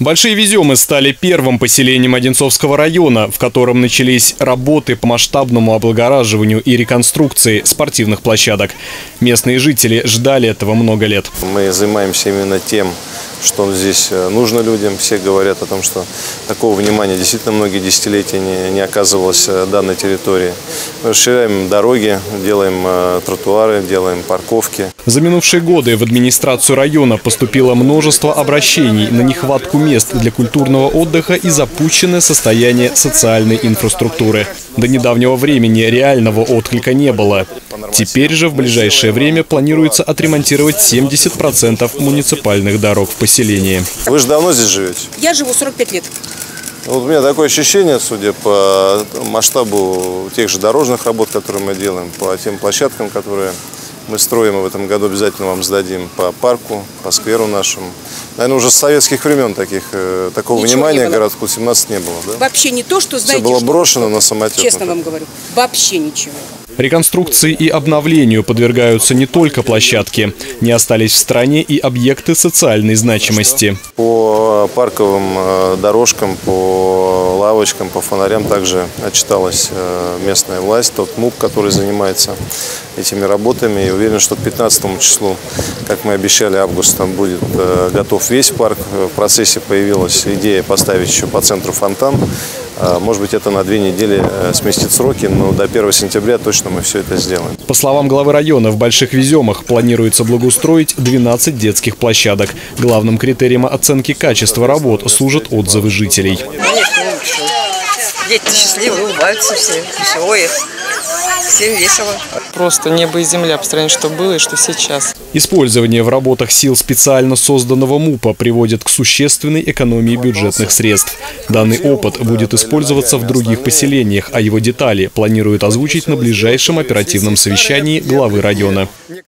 Большие Веземы стали первым поселением Одинцовского района, в котором начались работы по масштабному облагораживанию и реконструкции спортивных площадок. Местные жители ждали этого много лет. Мы занимаемся именно тем, что здесь э, нужно людям. Все говорят о том, что такого внимания действительно многие десятилетия не, не оказывалось э, данной территории. Мы расширяем дороги, делаем э, тротуары, делаем парковки. За минувшие годы в администрацию района поступило множество обращений на нехватку мест для культурного отдыха и запущенное состояние социальной инфраструктуры. До недавнего времени реального отклика не было. Теперь же в ближайшее время планируется отремонтировать 70% муниципальных дорог в поселении. Вы же давно здесь живете? Я живу 45 лет. Вот у меня такое ощущение, судя по масштабу тех же дорожных работ, которые мы делаем, по тем площадкам, которые мы строим и в этом году обязательно вам сдадим по парку, по скверу нашему. Наверное, уже с советских времен таких, э, такого Ничего внимания было. городку 17 не было, да? Вообще не то, что Все знаете. было что- брошено на самотек. Честно вам говорю. Вообще ничего. Реконструкции и обновлению подвергаются не только площадки. Не остались в стране и объекты социальной значимости. По парковым э, дорожкам, по лавочкам, по фонарям также отчиталась э, местная власть, тот МУП, который занимается этими работами. И уверен, что к 15 числу, как мы обещали, августа будет э, готов весь парк. В процессе появилась идея поставить еще по центру фонтан. Э, Может быть, это на две недели э, сместит сроки, но до 1 сентября точно мы все это сделаем. По словам главы района, в Больших Веземах планируется благоустроить 12 детских площадок. Главным критерием оценки качества работ служат отзывы жителей. Дети счастливы, улыбаются все, веселые. Всем весело. Просто небо и земля по сравнению, что было и что сейчас. Использование в работах сил специально созданного МУПа приводит к существенной экономии бюджетных средств. Данный опыт будет использоваться в других поселениях, а его детали планируют озвучить на ближайшем оперативном совещании главы района.